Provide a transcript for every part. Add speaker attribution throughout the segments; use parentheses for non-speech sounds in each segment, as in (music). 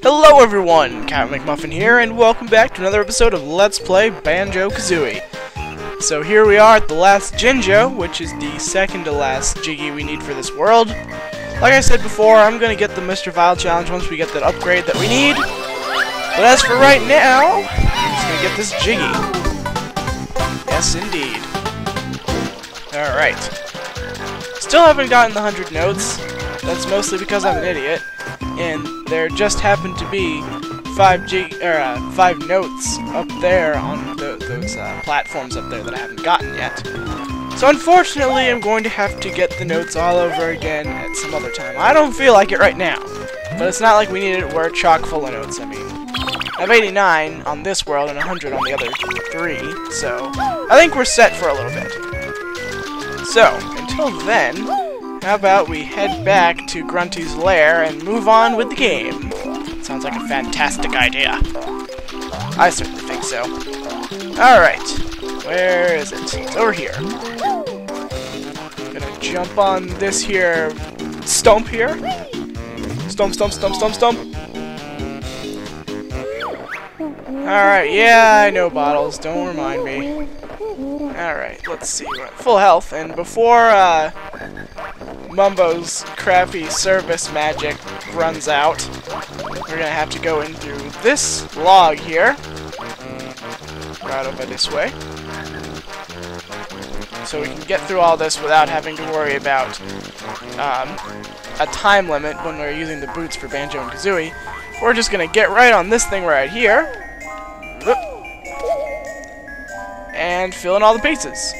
Speaker 1: Hello everyone, Captain McMuffin here, and welcome back to another episode of Let's Play Banjo-Kazooie. So here we are at the last Jinjo, which is the second to last Jiggy we need for this world. Like I said before, I'm going to get the Mr. Vile challenge once we get that upgrade that we need. But as for right now, I'm just going to get this Jiggy. Yes, indeed. Alright. Still haven't gotten the 100 notes. That's mostly because I'm an idiot and there just happened to be five G or uh, five notes up there on the, those uh, platforms up there that I haven't gotten yet. So unfortunately, I'm going to have to get the notes all over again at some other time. I don't feel like it right now, but it's not like we need it. We're chock full of notes. I mean, I have 89 on this world and 100 on the other three, so I think we're set for a little bit. So until then. How about we head back to Grunty's lair and move on with the game? Sounds like a fantastic idea. I certainly think so. Alright. Where is it? It's over here. I'm Gonna jump on this here stump here. Stump, stump, stump, stump, stump. Alright, yeah, I know bottles. Don't remind me. Alright, let's see. We're at full health, and before, uh, Mumbo's crappy service magic runs out, we're gonna have to go in through this log here. Right over this way. So we can get through all this without having to worry about um, a time limit when we're using the boots for Banjo and Kazooie. We're just gonna get right on this thing right here. And fill in all the pieces.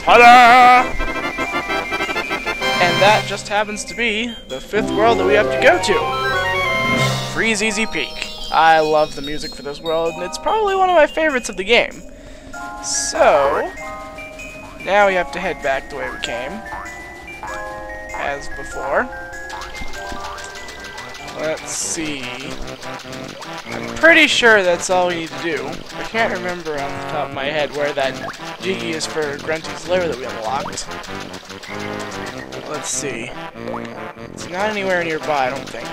Speaker 1: Ta-da! And that just happens to be the fifth world that we have to go to. Freezeezy Peak. I love the music for this world, and it's probably one of my favorites of the game. So, now we have to head back the way we came, as before. Let's see. I'm pretty sure that's all we need to do. I can't remember on the top of my head where that Jiggy is for Grunty's lair that we unlocked. Let's see. It's not anywhere nearby, I don't think.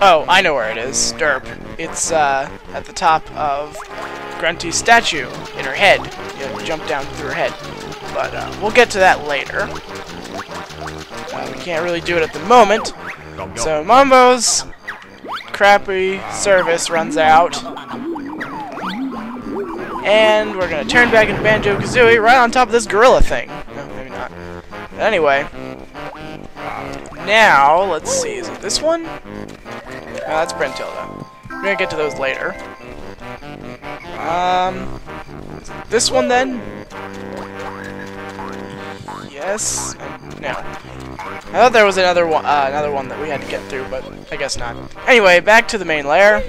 Speaker 1: Oh, I know where it is. Derp. It's uh, at the top of Grunty's statue in her head. You jump down through her head. But uh, we'll get to that later. Uh, we can't really do it at the moment, so Mumbo's crappy service runs out. And we're gonna turn back into Banjo-Kazooie right on top of this gorilla thing. No. But anyway. Now, let's see, is it this one? Oh, that's Brentilda. We're gonna get to those later. Um, this one then? Yes? No. I thought there was another one, uh, another one that we had to get through, but I guess not. Anyway, back to the main lair.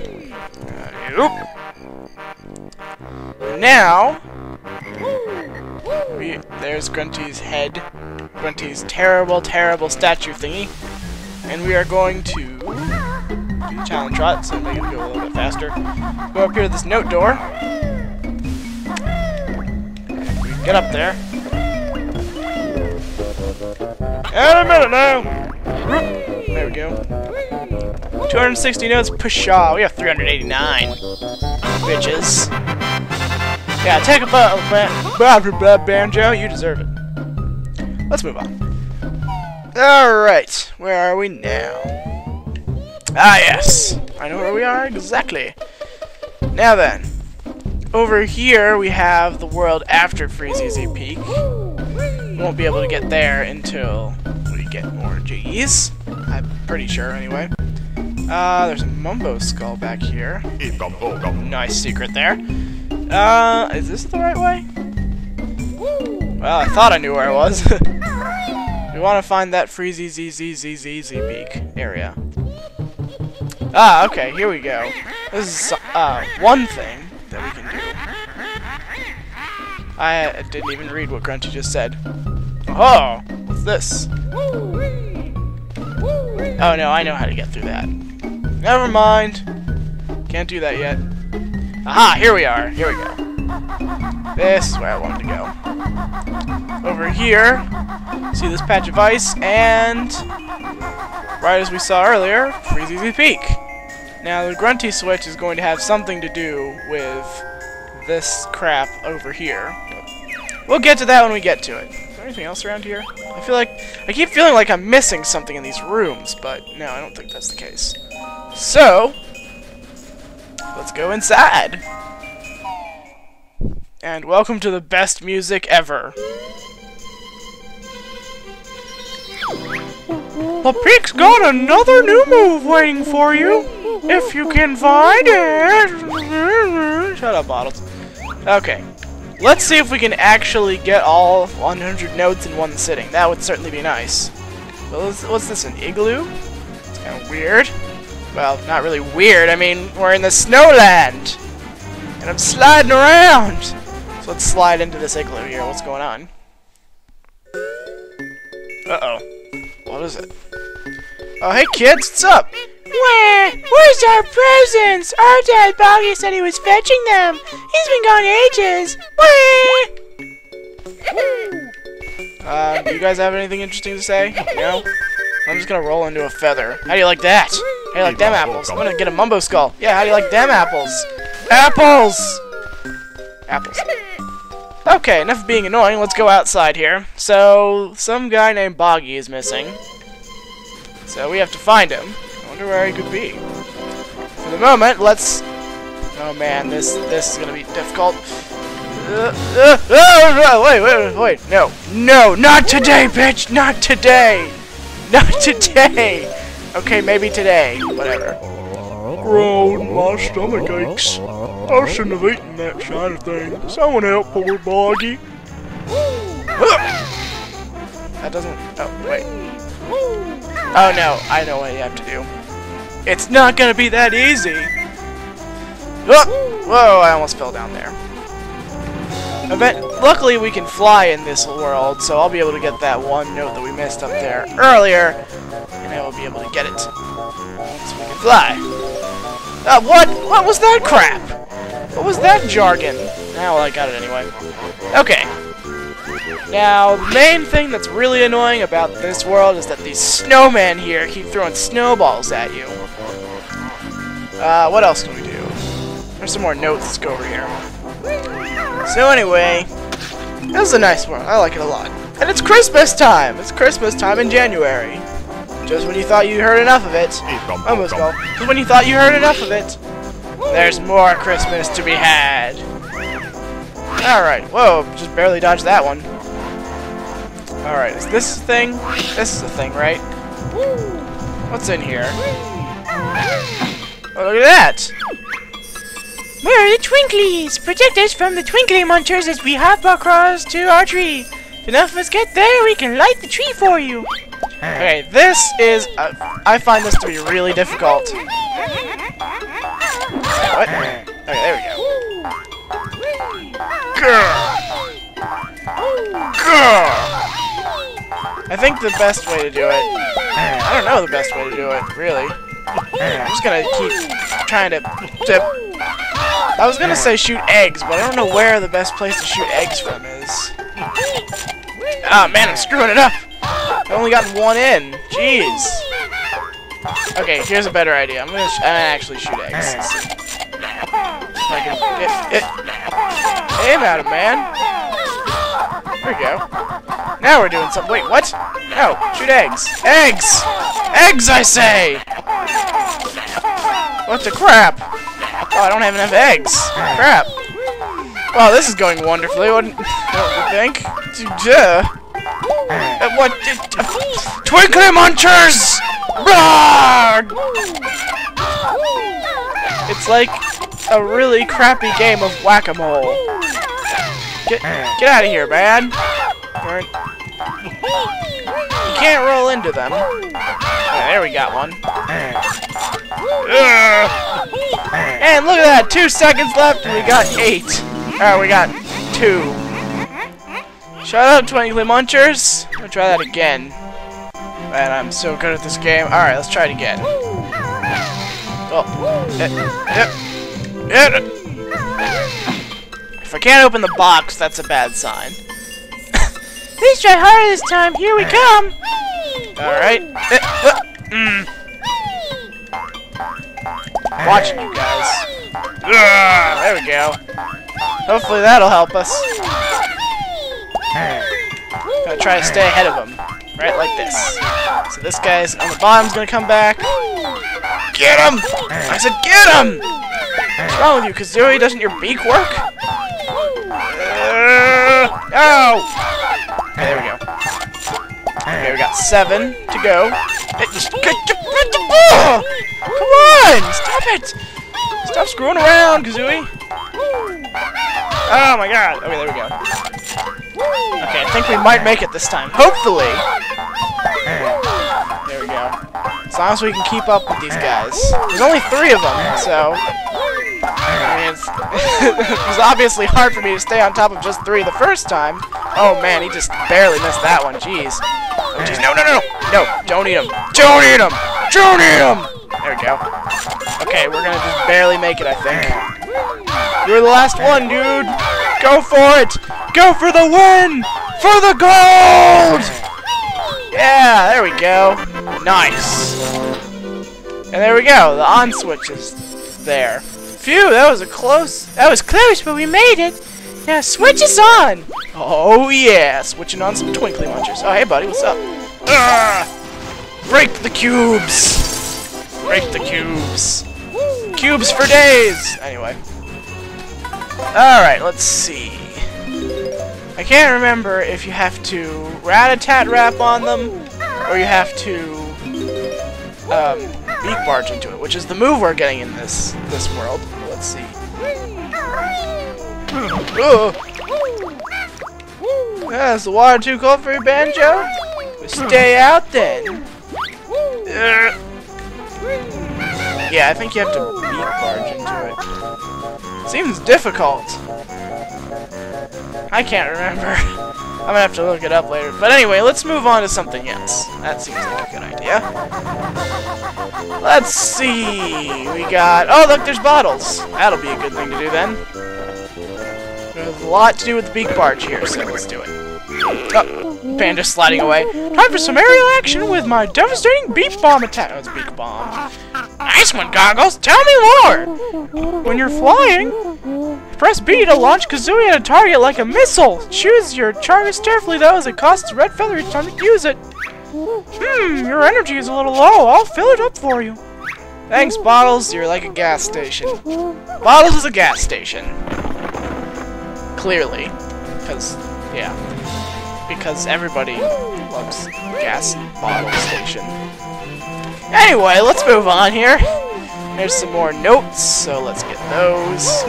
Speaker 1: Uh, now, we, there's Grunty's head, Grunty's terrible, terrible statue thingy, and we are going to do the challenge trot, so make it go a little bit faster. Go up here to this note door. We get up there. And a minute now. There we go. 260 notes. Pshaw. We have 389. Bitches. Yeah, take a bow, ba Banjo. You deserve it. Let's move on. Alright. Where are we now? Ah, yes. I know where we are exactly. Now then. Over here, we have the world after Freezeezy Peak won't be able to get there until we get more G's. I'm pretty sure, anyway. Uh, there's a Mumbo skull back here. Nice secret there. Uh, is this the right way? Well, I thought I knew where I was. (laughs) we want to find that Freezeezy Peak area. Ah, okay, here we go. This is, uh, one thing that we can do. I didn't even read what Grunty just said. Oh, what's this? Oh no, I know how to get through that. Never mind. Can't do that yet. Aha, here we are. Here we go. This is where I wanted to go. Over here, see this patch of ice, and right as we saw earlier, Freezeezy Peak. Now, the Grunty switch is going to have something to do with this crap over here. We'll get to that when we get to it. Is there anything else around here? I feel like... I keep feeling like I'm missing something in these rooms, but no, I don't think that's the case. So, let's go inside. And welcome to the best music ever. The Peak's got another new move waiting for you, if you can find it. Shut up, Bottles. Okay, let's see if we can actually get all 100 notes in one sitting. That would certainly be nice. What's this, an igloo? It's kind of weird. Well, not really weird. I mean, we're in the snowland, and I'm sliding around. So let's slide into this igloo here. What's going on? Uh-oh. What is it? Oh, hey kids, what's up?
Speaker 2: Where? Where's our presents? Our dad Boggy said he was fetching them. He's been gone ages. Where?
Speaker 1: Uh, do you guys have anything interesting to say? No? I'm just gonna roll into a feather. How do you like that? How do you like them apples? I'm gonna get a mumbo skull. Yeah, how do you like them apples? Apples! Apples. Okay, enough of being annoying. Let's go outside here. So, some guy named Boggy is missing. So we have to find him. I wonder where he could be. For the moment, let's... Oh man, this this is gonna be difficult. Uh, uh, uh, wait, wait, wait, no. No, not today, bitch! Not today! (laughs) Not today! Okay, maybe today. Whatever. Grown, my stomach aches. I shouldn't have eaten that shiny thing. Someone help poor Boggy. That doesn't... Oh, wait. Oh no, I know what you have to do. It's not gonna be that easy! Oh! Whoa, I almost fell down there. Event Luckily we can fly in this world, so I'll be able to get that one note that we missed up there earlier, and I will be able to get it. So we can fly. Uh, what? What was that crap? What was that jargon? Now well, I got it anyway. Okay. Now, the main thing that's really annoying about this world is that these snowmen here keep throwing snowballs at you. Uh, what else can we do? There's some more notes. Let's go over here. So anyway, this was a nice one. I like it a lot. And it's Christmas time! It's Christmas time in January. Just when you thought you heard enough of it. Almost go. Just when you thought you heard enough of it. There's more Christmas to be had. Alright, whoa, just barely dodged that one. Alright, is this the thing? This is the thing, right? What's in here? Oh, look at that!
Speaker 2: We're the Twinklies! Protect us from the Twinkly Munchers as we hop across to our tree. If enough of us get there, we can light the tree for you.
Speaker 1: Okay, this is... Uh, I find this to be really difficult. What? Okay, there we go. Grr. Grr. I think the best way to do it... I don't know the best way to do it, really. I'm just gonna keep trying to... to I was gonna say shoot eggs, but I don't know where the best place to shoot eggs from is. Ah, oh, man, I'm screwing it up! I've only gotten one in. Jeez. Okay, here's a better idea. I'm gonna, I'm gonna actually shoot eggs. It, it, aim at him, man. There we go. Now we're doing something. Wait, what? No, shoot eggs. Eggs! Eggs, I say! What the crap? Oh, I don't have enough eggs. Crap. Well, this is going wonderfully. What, what do you think? Duh. Uh, what? Uh, Twinkly Munchers! Roar! It's like a really crappy game of whack-a-mole. Get, get out of here, man. Can't roll into them. there we got one. And look at that, two seconds left, and we got eight. Alright, we got two. Shout out, Twinkly Munchers. I'm gonna try that again. Man, I'm so good at this game. Alright, let's try it again. Oh. Eh, eh, eh. If I can't open the box, that's a bad sign.
Speaker 2: Please try harder this time. Here we come.
Speaker 1: Alright. Mm. Watching you guys. Ugh, there we go. Hopefully that'll help us. Gonna try to stay ahead of him. Right like this. So this guy's on the bottom's gonna come back. Get him! I said get him! What's wrong with you, Kazooie? Doesn't your beak work? Uh, oh! Okay, we got seven to go. Just, oh, come on! Stop it! Stop screwing around, Kazooie! Oh my god! Okay, there we go. Okay, I think we might make it this time. Hopefully! There we go. As long as we can keep up with these guys. There's only three of them, so... I mean, it's, (laughs) it was obviously hard for me to stay on top of just three the first time. Oh man, he just barely missed that one. Jeez. Oh no, no, no, no, no! Don't eat him! Don't eat him! Don't eat him! There we go. Okay, we're gonna just barely make it, I think. You're the last one, dude. Go for it! Go for the win! For the gold! Yeah, there we go. Nice. And there we go. The on switch is there. Phew, that was a close.
Speaker 2: That was close, but we made it. Now switch is on.
Speaker 1: Oh yeah, switching on some twinkly munchers. Oh hey buddy, what's up? Ah! Break the cubes. Break the cubes. Cubes for days. Anyway. All right, let's see. I can't remember if you have to rat-a-tat rap on them, or you have to um, beak barge into it, which is the move we're getting in this this world. Let's see. (laughs) Ugh. The water too cold for your banjo? Stay out then. Yeah, I think you have to beak barge into it. Seems difficult. I can't remember. (laughs) I'm gonna have to look it up later. But anyway, let's move on to something else. That seems like a good idea. Let's see. We got... Oh, look, there's bottles. That'll be a good thing to do then. A lot to do with the beak barge here, so let's do it. Oh, Panda sliding away. Time for some aerial action with my devastating beak bomb attack. Oh, it's beak bomb. Nice one, Goggles. Tell me more. When you're flying, press B to launch Kazooie at a target like a missile. Choose your target carefully, though, as it costs red feather each time you use it. Hmm, your energy is a little low. I'll fill it up for you. Thanks, Bottles. You're like a gas station. Bottles is a gas station. Clearly. Because, yeah. Because everybody loves gas bottle station. Anyway, let's move on here. There's some more notes, so let's get those.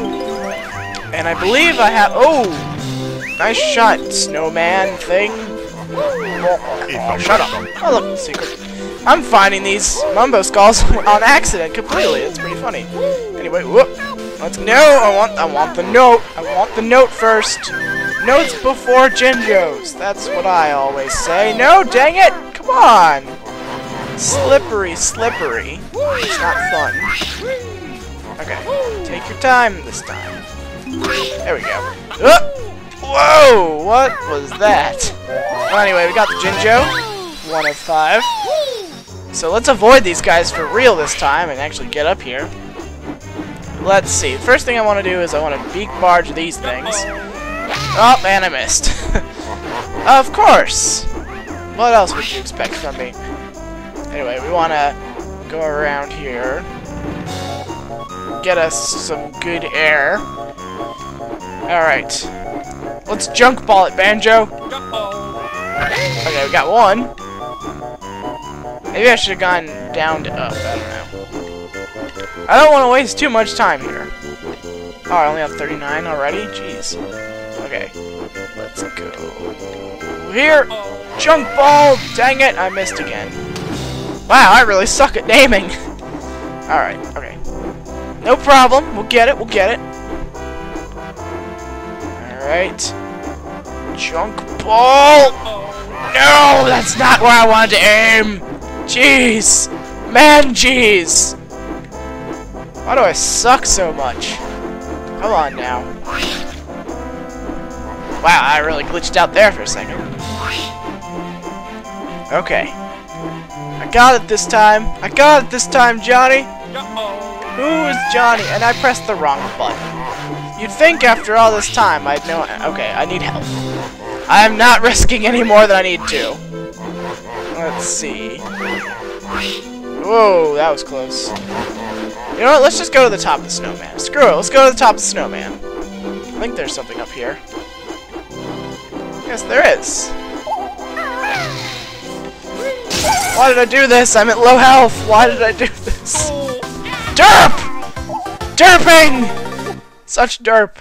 Speaker 1: And I believe I have... Oh! Nice shot, snowman thing. Oh, shut up. Oh, secret. I'm finding these Mumbo Skulls (laughs) on accident completely. It's pretty funny. Anyway, whoop. Let's no. I want. I want the note. I want the note first. Notes before Jinjos. That's what I always say. No, dang it! Come on. Slippery, slippery. It's not fun. Okay, take your time this time. There we go. Uh, whoa! What was that? Well, anyway, we got the Jinjo. One of five. So let's avoid these guys for real this time and actually get up here. Let's see. First thing I want to do is I want to beak barge these things. Oh, man, I missed. (laughs) of course! What else would you expect from me? Anyway, we want to go around here. Get us some good air. Alright. Let's junk ball it, Banjo! Okay, we got one. Maybe I should have gone down to up. I don't want to waste too much time here. Oh, I only have 39 already? Jeez. Okay. Let's go. Here! Junk ball! Dang it! I missed again. Wow, I really suck at naming. (laughs) Alright, okay. No problem. We'll get it. We'll get it. Alright. Junk ball! No! That's not where I wanted to aim! Jeez! Man, jeez! Why do I suck so much? Come on now. Wow, I really glitched out there for a second. Okay. I got it this time. I got it this time, Johnny. Who is Johnny? And I pressed the wrong button. You'd think after all this time I'd know. Okay, I need help. I am not (laughs) risking any more than I need to. Let's see. Whoa, that was close. You know what? Let's just go to the top of the snowman. Screw it. Let's go to the top of the snowman. I think there's something up here. Yes, there is. Why did I do this? I'm at low health. Why did I do this? Derp! Derping! Such derp.